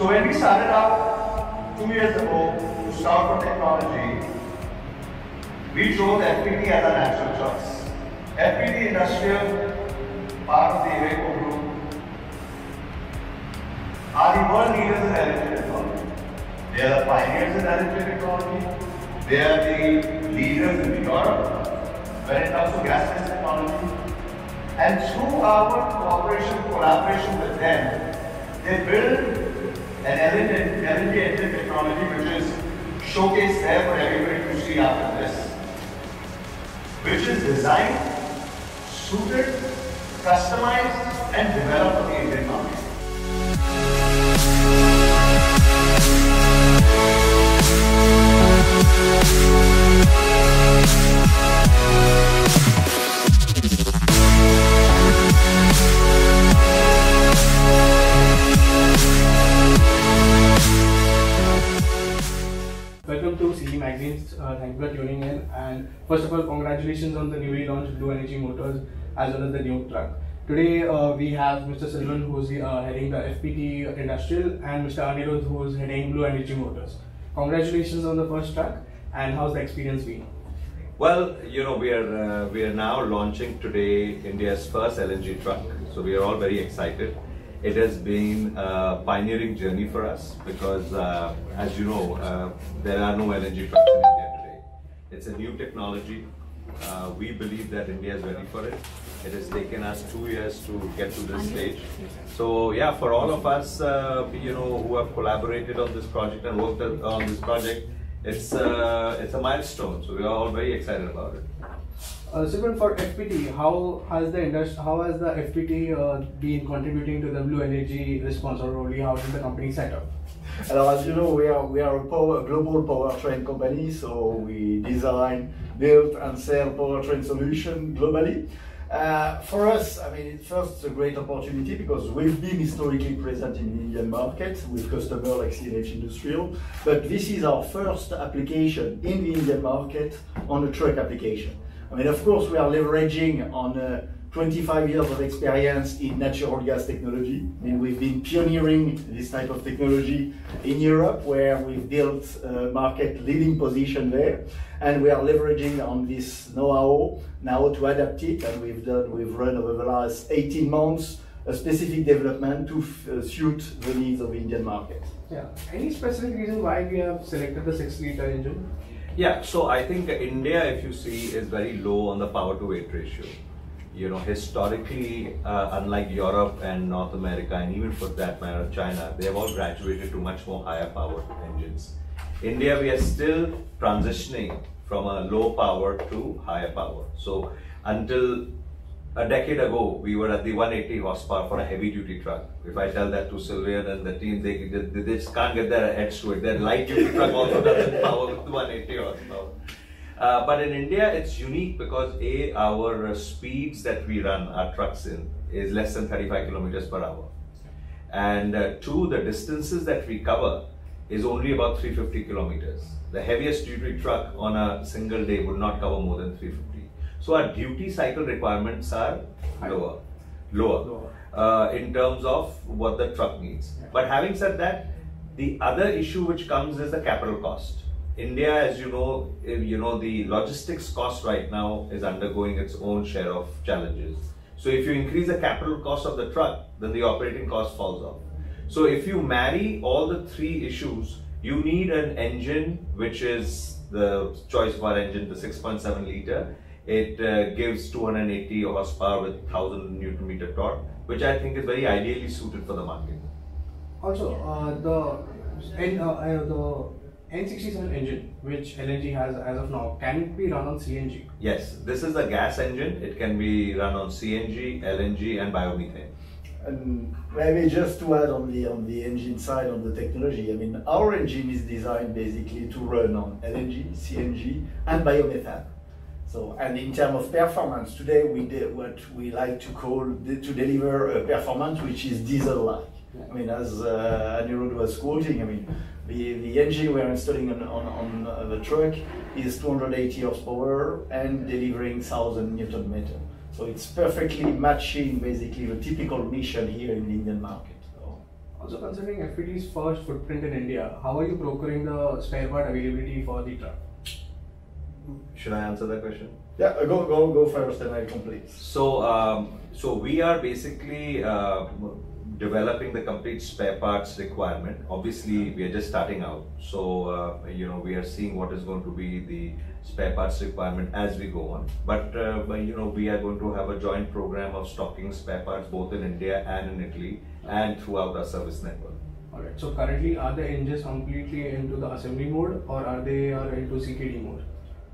So when we started out two years ago to start for technology, we chose FPT as a natural choice. FPT Industrial, part of the Iveco Group, are the world leaders in LNG technology. They are the pioneers in LNG technology. They are the leaders in Europe when it comes to gas technology. And through our cooperation, collaboration with them, they build an LNG engine technology which is showcased there for everybody to see after this, which is designed, suited, customized, and developed for the Indian market. Welcome to Uh, thank you for tuning in. And first of all, congratulations on the newly launched Blue Energy Motors as well as the new truck. Today uh, we have Mr. Sylvain who is uh, heading the FPT Industrial and Mr. Anirudh who is heading Blue Energy Motors. Congratulations on the first truck and how's the experience been? Well, you know, we are uh, we are now launching today India's first LNG truck. So we are all very excited. It has been a pioneering journey for us because, uh, as you know, uh, there are no LNG trucks in India today. It's a new technology. Uh, we believe that India is ready for it. It has taken us two years to get to this stage. So yeah, for all of us, uh, you know, who have collaborated on this project and worked on this project, it's uh, it's a milestone. So we are all very excited about it. Uh, Sylvain, for FPT, how has the industry, how has the FPT uh, been contributing to the Blue Energy response or only how is the company set up? Alors, as you know, we are we are a, power, global powertrain company, so we design, build, and sell powertrain solution globally. Uh, for us, I mean, it's first a great opportunity because we've been historically present in the Indian market with customers like CNH Industrial, but this is our first application in the Indian market on a truck application. I mean, of course, we are leveraging on uh, 25 years of experience in natural gas technology. I mean, we've been pioneering this type of technology in Europe, where we've built a market leading position there, and we are leveraging on this know-how now to adapt it. And we've done, we've run over the last 18 months a specific development to uh, suit the needs of the Indian market. Yeah. Any specific reason why we have selected the 6 liter engine? Yeah, so I think India, if you see, is very low on the power to weight ratio. You know, historically, uh, unlike Europe and North America, and even for that matter, China, they have all graduated to much more higher power engines. India, we are still transitioning from a low power to higher power. So until a decade ago, we were at the 180 horsepower for a heavy duty truck. If I tell that to Sylvain and the team, they, they, they just can't get their heads to it. Their light duty truck also doesn't power with 180 horsepower. Uh, but in India, it's unique because A, our speeds that we run our trucks in is less than 35 kilometers per hour. And uh, two, the distances that we cover is only about 350 kilometers. The heaviest duty truck on a single day would not cover more than 350. So our duty cycle requirements are lower, lower, Lower. Uh, in terms of what the truck needs. But having said that, the other issue which comes is the capital cost. India, as you know, you know the logistics cost right now is undergoing its own share of challenges. So if you increase the capital cost of the truck, then the operating cost falls off. So if you marry all the three issues, you need an engine which is the choice of our engine, the 6.7 liter. It uh, gives 280 horsepower with 1000 newton meter torque, which I think is very ideally suited for the market. Also, uh, the N, uh, uh, the N67 engine, which LNG has as of now, can it be run on CNG? Yes, this is a gas engine. It can be run on CNG, LNG, and biomethane. And maybe just to add on the on the engine side on the technology, I mean our engine is designed basically to run on LNG, CNG, and biomethane. So and in terms of performance, today we did what we like to call to deliver a performance which is diesel-like. I mean, as uh, Anirudh was quoting, I mean, the, the engine we're installing on, on, on the truck is 280 horsepower and delivering 1000 newton meter. So it's perfectly matching basically the typical mission here in the Indian market. So, Also considering FPT's first footprint in India, how are you procuring the spare part availability for the truck? Should I answer that question? Yeah, go go go first, and I complete. So, um, so we are basically uh, developing the complete spare parts requirement. Obviously, we are just starting out, so uh, you know we are seeing what is going to be the spare parts requirement as we go on. But, uh, but you know we are going to have a joint program of stocking spare parts both in India and in Italy and throughout our service network. Alright, so currently are the engines completely into the assembly mode or are they are into CKD mode?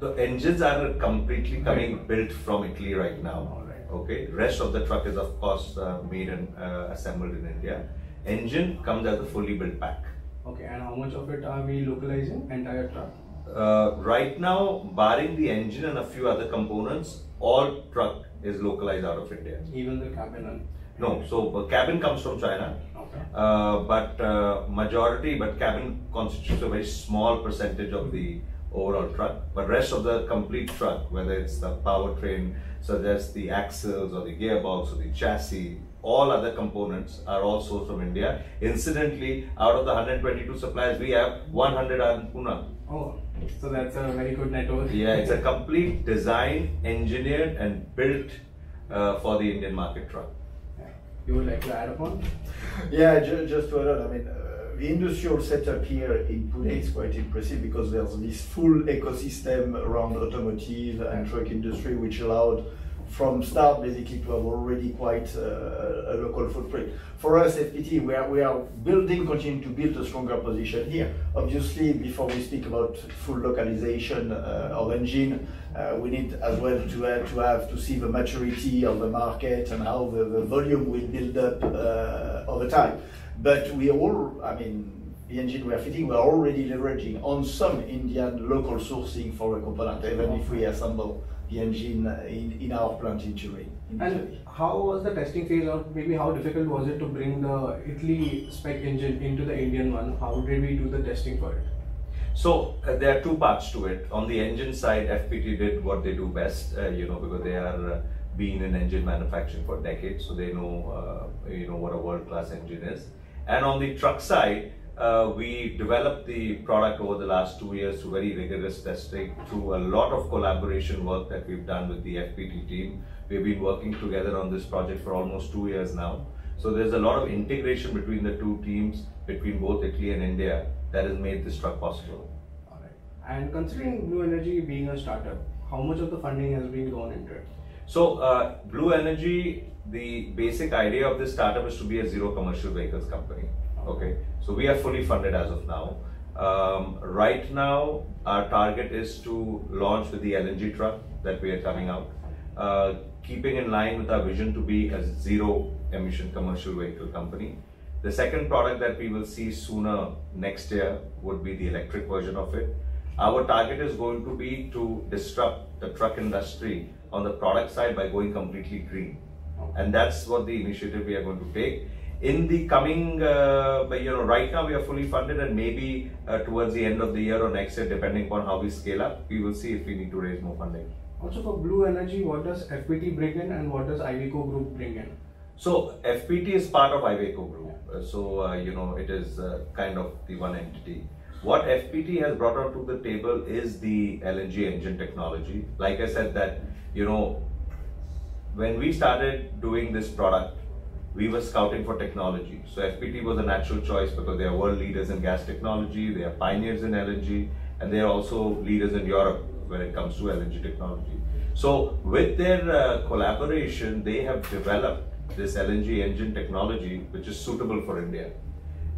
The engines are completely coming built from Italy right now. Okay. Rest of the truck is of course uh, made and uh, assembled in India. Engine comes as a fully built pack. Okay, and how much of it are we localizing entire truck? Uh, right now, barring the engine and a few other components, all truck is localized out of India. Even the cabin and No, so uh, cabin comes from China, okay. uh, but uh, majority, but cabin constitutes a very small percentage of the overall truck. But rest of the complete truck, whether it's the powertrain, such as the axles or the gearbox or the chassis, all other components are all sourced from India. Incidentally, out of the 122 suppliers, we have 100 are in Pune. Oh, so that's a very good network. Yeah, it's a complete design, engineered, and built uh, for the Indian market truck. Yeah. You would like to add upon? Yeah, ju- just to add, on, I mean, uh, the industrial setup here in Pune is quite impressive because there's this full ecosystem around automotive and truck industry, which allowed from start basically to have already quite uh, a local footprint. For us, FPT, we are, we are building, continuing to build a stronger position here. Obviously, before we speak about full localization uh, of engine, uh, we need as well to have, to have to see the maturity of the market and how the, the volume will build up uh, over time. But we all, I mean, the engine we are fitting, we are already leveraging on some Indian local sourcing for a component, even if we assemble the engine in, in our plant in Turin. In And Italy. how was the testing phase, or maybe how difficult was it to bring the Italy spec engine into the Indian one? How did we do the testing for it? So uh, there are two parts to it. On the engine side, FPT did what they do best, uh, you know, because they are uh, been in engine manufacturing for decades, so they know, uh, you know, what a world-class engine is. And on the truck side, uh, we developed the product over the last two years through very rigorous testing, through a lot of collaboration work that we've done with the FPT team. We've been working together on this project for almost two years now. So there's a lot of integration between the two teams, between both Italy and India, that has made this truck possible. Alright. And considering Blue Energy being a startup, how much of the funding has been gone into it? So, uh, Blue Energy, the basic idea of this startup is to be a zero commercial vehicles company. Okay, so we are fully funded as of now. Um, right now, our target is to launch with the LNG truck that we are coming out, uh, keeping in line with our vision to be a zero emission commercial vehicle company. The second product that we will see sooner next year would be the electric version of it. Our target is going to be to disrupt the truck industry on the product side by going completely green. And that's what the initiative we are going to take. In the coming, uh, but, you know, right now we are fully funded, and maybe uh, towards the end of the year or next year, depending upon how we scale up, we will see if we need to raise more funding. Also for Blue Energy, what does FPT bring in and what does Iveco Group bring in? So FPT is part of Iveco Group. Uh, so uh, you know it is uh, kind of the one entity. What FPT has brought onto the table is the LNG engine technology. Like I said, that you know when we started doing this product, we were scouting for technology. So FPT was a natural choice because they are world leaders in gas technology, they are pioneers in LNG, and they are also leaders in Europe when it comes to LNG technology. So with their uh, collaboration, they have developed this LNG engine technology, which is suitable for India,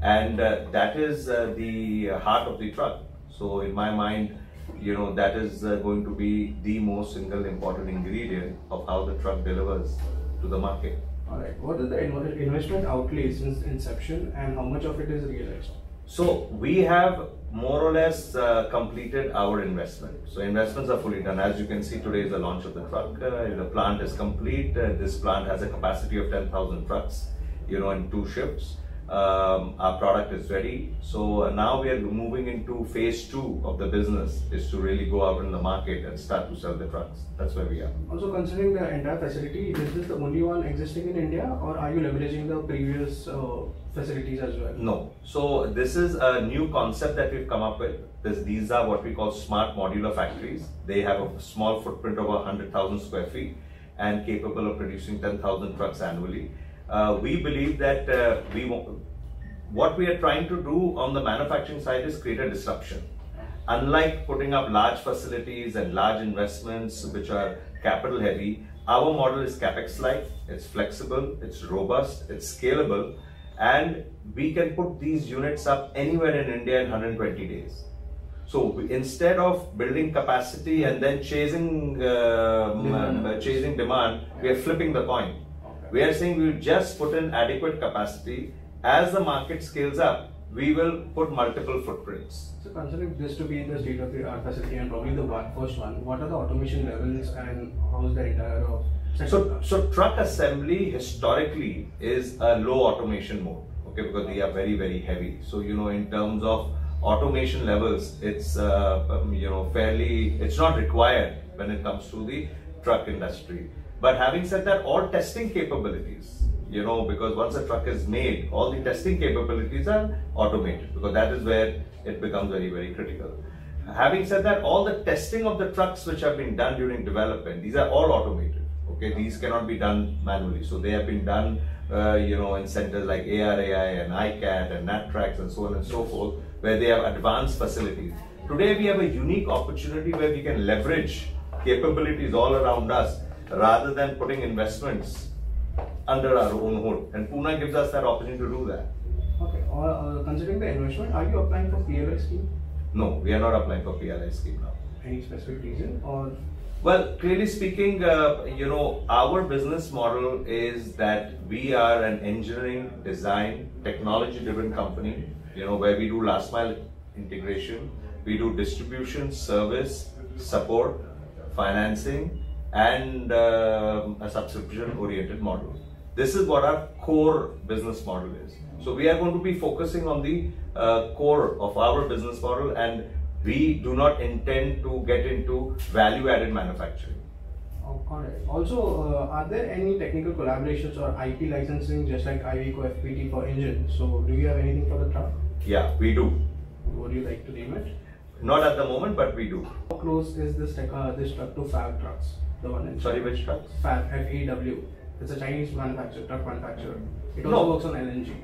and uh, that is uh, the heart of the truck. So in my mind, you know that is uh, going to be the most single important ingredient of how the truck delivers to the market. Alright, what is the investment outlay since inception and how much of it is realized? So we have more or less uh, completed our investment. So investments are fully done. As you can see, today is the launch of the truck. Uh, the plant is complete. Uh, this plant has a capacity of 10,000 trucks, you know, in two shifts. Um, our product is ready. So now we are moving into phase two of the business is to really go out in the market and start to sell the trucks. That's where we are. Also, considering the entire facility, is this the only one existing in India, or are you leveraging the previous uh, facilities as well? No. So this is a new concept that we've come up with. This, these are what we call smart modular factories. They have a small footprint of 100,000 square feet and capable of producing 10,000 trucks annually. Uh, we believe that uh, we what we are trying to do on the manufacturing side is create a disruption. Unlike putting up large facilities and large investments which are capital heavy, our model is capex light, it's flexible, it's robust, it's scalable, and we can put these units up anywhere in India in 120 days. So instead of building capacity and then chasing uh, demand. Uh, chasing demand, we are flipping the coin. We are saying we will just put in adequate capacity. As the market scales up, we will put multiple footprints. So considering this to be in the state of the art facility and probably the first one, what are the automation levels and how is the entire of so, so truck assembly historically is a low automation mode, okay, because they are very, very heavy. So, you know, in terms of automation levels, it's, uh, um, you know, fairly, it's not required when it comes to the truck industry. But having said that, all testing capabilities, you know, because once a truck is made, all the testing capabilities are automated because that is where it becomes very, very critical. Having said that, all the testing of the trucks which have been done during development, these are all automated. Okay, these cannot be done manually. So they have been done, uh, you know, in centers like ARAI and ICAT and NATRAX and so on and so forth, where they have advanced facilities. Today we have a unique opportunity where we can leverage capabilities all around us rather than putting investments under our own hood. And Pune gives us that opportunity to do that. Okay. Uh, considering the investment, are you applying for PLI scheme? No, we are not applying for PLI scheme now. Any specific reason or? Well, clearly speaking, uh, you know, our business model is that we are an engineering, design, technology-driven company. You know, where we do last mile integration, we do distribution, service, support, financing, and uh, a subscription oriented model. This is what our core business model is. So we are going to be focusing on the uh, core of our business model and we do not intend to get into value added manufacturing. Oh, Also, uh, are there any technical collaborations or IP licensing just like Iveco FPT for engine? So do you have anything for the truck? Yeah, we do. Would you like to name it? Not at the moment, but we do. How close is this, uh, this truck to Fab trucks? The one in Sorry, which trucks? Fab, F-A-W. It's a Chinese manufacturer, truck manufacturer. It also no. works on LNG.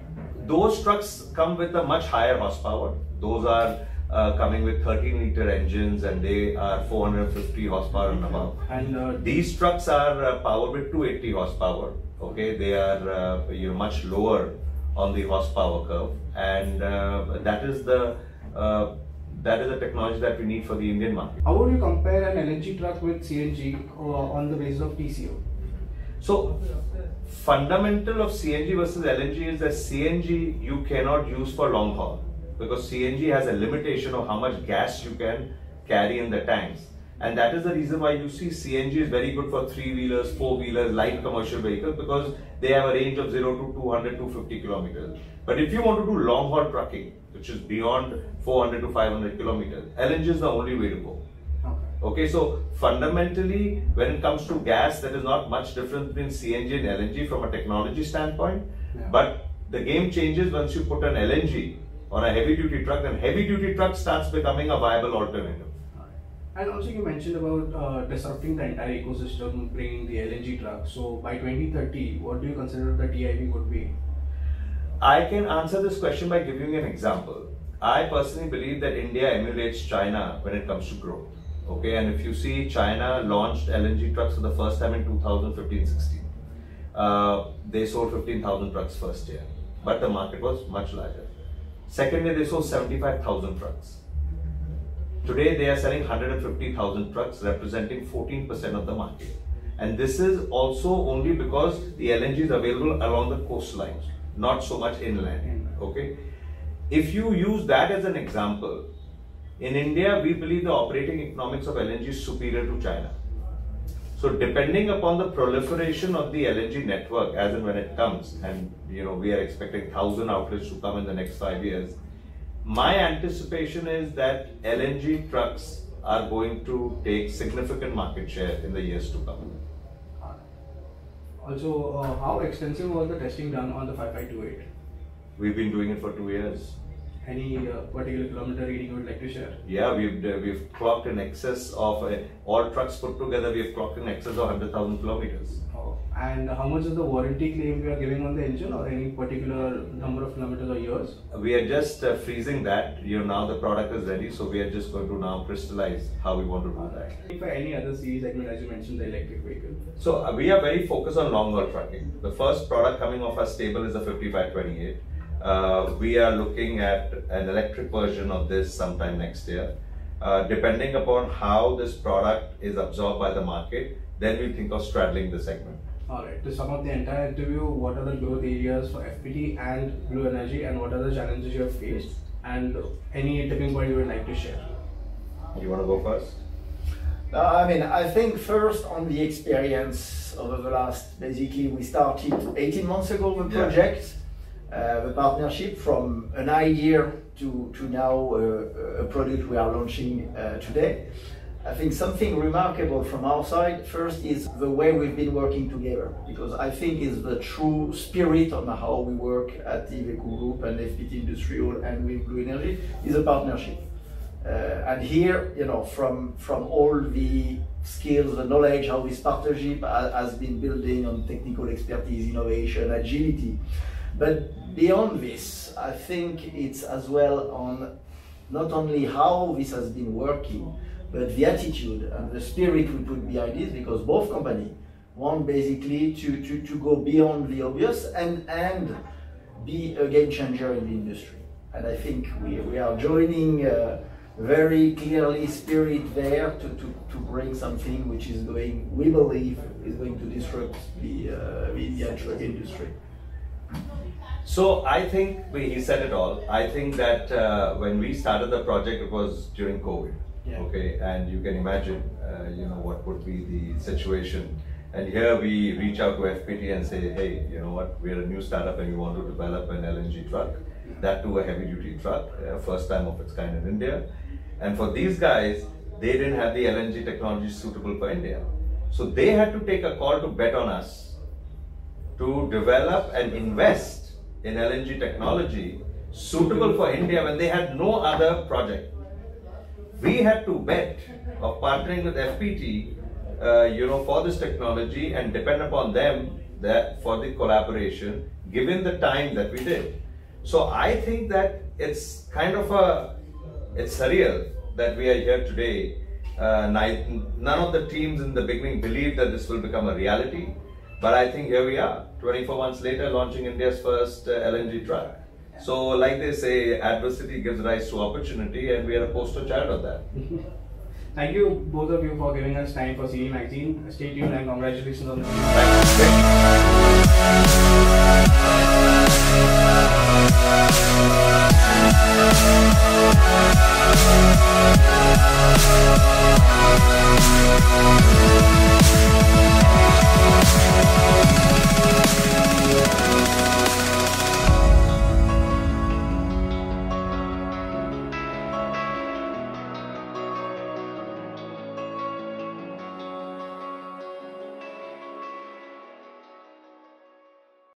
Those trucks come with a much higher horsepower. Those are uh, coming with 13 liter engines and they are 450 horsepower and above. And uh, these trucks are uh, powered with 280 horsepower. Okay, they are uh, you know, much lower on the horsepower curve, and uh, that is the uh, that is the technology that we need for the Indian market. How would you compare an LNG truck with CNG uh, on the basis of TCO? So, fundamental of CNG versus LNG is that CNG you cannot use for long haul because CNG has a limitation of how much gas you can carry in the tanks. And that is the reason why you see CNG is very good for three wheelers, four wheelers, light commercial vehicles because they have a range of 0 to 200, to 250 kilometers. But if you want to do long haul trucking, which is beyond 400 to 500 kilometers, LNG is the only way to go. Okay. okay, so fundamentally, when it comes to gas, there is not much difference between CNG and LNG from a technology standpoint. Yeah. But the game changes once you put an LNG on a heavy duty truck, then heavy duty truck starts becoming a viable alternative. And also you mentioned about uh, disrupting the entire ecosystem, bringing the LNG truck. So by 2030, what do you consider the TIV would be? I can answer this question by giving you an example. I personally believe that India emulates China when it comes to growth. Okay, and if you see, China launched LNG trucks for the first time in 2015-16. Uh, they sold 15,000 trucks first year, but the market was much larger. Second year, they sold 75,000 trucks. Today they are selling 150,000 trucks representing 14% of the market. And this is also only because the LNG is available along the coastlines, not so much inland. Okay. If you use that as an example, in India we believe the operating economics of LNG is superior to China. So depending upon the proliferation of the LNG network, as and when it comes, and you know we are expecting thousand outlets to come in the next five years, my anticipation is that LNG trucks are going to take significant market share in the years to come. Also, uh, how extensive was the testing done on the 5528? We've been doing it for two years. Any uh, particular kilometer reading you would like to share? Yeah, we've uh, we've clocked in excess of uh, all trucks put together. We've clocked in excess of hundred thousand kilometers. And how much is the warranty claim we are giving on the engine, or any particular number of kilometers or years? We are just uh, freezing that. You know, now the product is ready, so we are just going to now crystallize how we want to do that. For any other series segment, as you mentioned, the electric vehicle. So uh, we are very focused on long haul trucking. The first product coming off our stable is the 5528. Uh, we are looking at an electric version of this sometime next year. Uh, depending upon how this product is absorbed by the market, then we think of straddling the segment. Alright, to sum up the entire interview, what are the growth areas for FPT and Blue Energy and what are the challenges you have faced and any tipping point you would like to share? You want to go first? Uh, I mean, I think first on the experience over the last, basically, we started 18 months ago the Yeah. project, uh, the partnership from an idea to, to now uh, a product we are launching uh, today. I think something remarkable from our side first is the way we've been working together because I think is the true spirit on how we work at Iveco Group and FPT Industrial and with Blue Energy is a partnership. Uh, and here, you know, from from all the skills, the knowledge, how this partnership has been building on technical expertise, innovation, agility. But beyond this, I think it's as well on not only how this has been working, but the attitude and the spirit we put behind it, because both companies want basically to, to, to go beyond the obvious and, and be a game changer in the industry. And I think we, we are joining uh, very clearly spirit there to, to, to bring something which is going, we believe, is going to disrupt the, uh, the truck industry. So I think he said it all. I think that uh, when we started the project, it was during COVID. Yeah. Okay, and you can imagine, uh, you know, what would be the situation. And here we reach out to FPT and say, hey, you know what, we're a new startup and we want to develop an LNG truck, that too a heavy duty truck, uh, first time of its kind in India. And for these guys, they didn't have the LNG technology suitable for India. So they had to take a call to bet on us to develop and invest in LNG technology suitable for India when they had no other project. We had to bet of partnering with FPT, uh, you know, for this technology and depend upon them that for the collaboration, given the time that we did. So I think that it's kind of a, it's surreal that we are here today. Uh, none of the teams in the beginning believed that this will become a reality. But I think here we are, 24 months later, launching India's first uh, LNG truck. So, like they say, adversity gives rise to opportunity, and we are a poster child of that. Thank you, both of you, for giving us time for CV Magazine. Stay tuned and congratulations on the.